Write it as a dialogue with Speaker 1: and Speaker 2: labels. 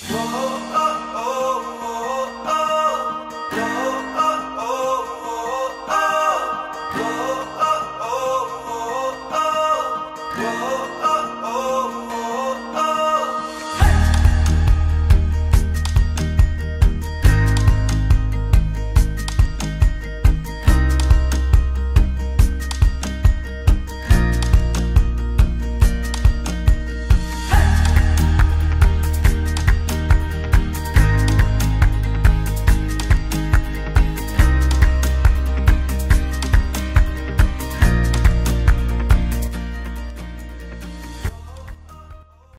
Speaker 1: Oh. oh.